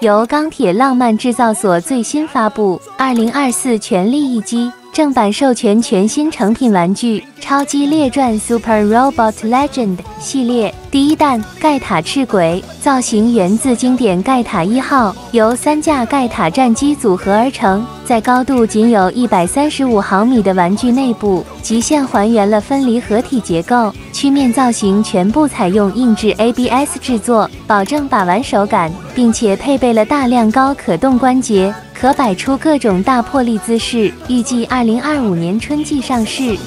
由钢铁浪漫制造所最新发布，二零二四全力一击。正版授权全新成品玩具《超级列传 Super Robot Legend》系列第一弹盖塔赤鬼，造型源自经典盖塔一号，由三架盖塔战机组合而成。在高度仅有一百三十五毫米的玩具内部，极限还原了分离合体结构，曲面造型全部采用硬质 abs 制作保证把玩手感并且配备了大量高可动关节可摆出各种大破力姿势预计二零二五年春季上市。